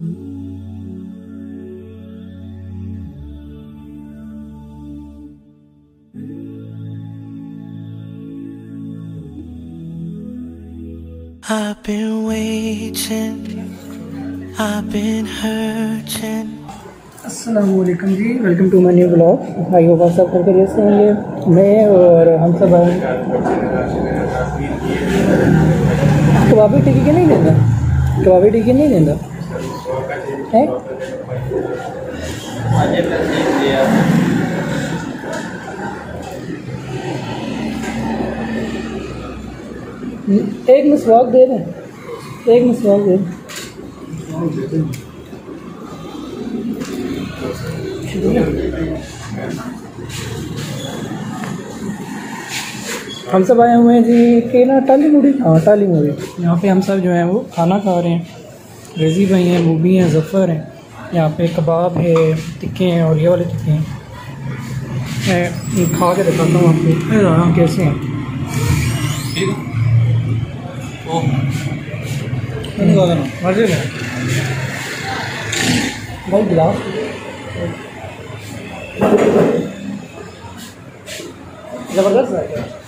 I've been waiting, I've been hurting. السلام علیکم جی welcome to my new vlog بھائی ہوگا سب کر کے سے ہوں گے میں اور ہم سب آئیں کبابی ٹکی کے نہیں دینا کبابی ٹکی نہیں دینا ہے ایک مسواک دے دیں ایک مسواک دے دیں ہم سب آئے ہوئے ہیں جی کہ نا ٹالی موڑی ہاں ٹالی موڑی یہاں پہ ہم سب جو ہیں وہ کھانا کھا رہے ہیں رضی بھائی ہیں موبی ہیں ظفر ہیں یہاں پہ کباب ہے ٹکے ہیں اور یہ والے ٹکے ہیں۔ میں کھا کے دکھاتا ہوں آپ کو کیسے ہیں؟ مزے میں۔ بھائی گلاس۔ زبردست ہے۔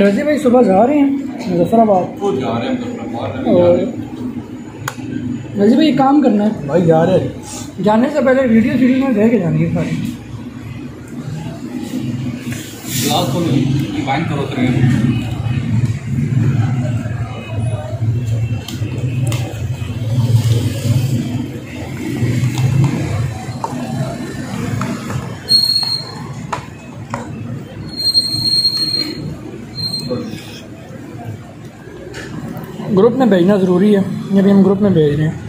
رضی بھائی صبح جا رہے ہیں مظفر آباد اور رضی بھائی کام کرنا ہے۔ بھائی جا رہے ہیں۔ جانے سے پہلے ویڈیو شیڈیو میں دے کے جانی ہے ساری کرو گروپ میں بھیجنا ضروری ہے، یہ بھی ہم گروپ میں بھیج رہے ہیں۔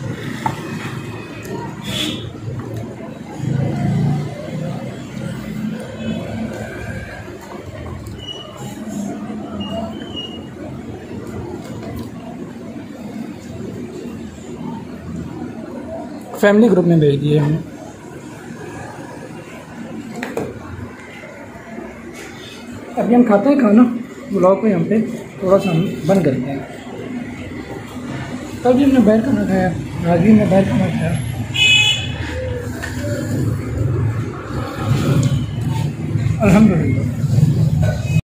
فیملی گروپ میں بھیج دیے ہم نے۔ ابھی ہم کھاتے ہیں کھانا؟ بلاگ کو یہاں پہ تھوڑا سا ہم بند کرتے ہیں تب بھی ہم نے باہر کھانا کھایا، آج بھی ہم نے باہر کھانا کھایا۔ الحمد للہ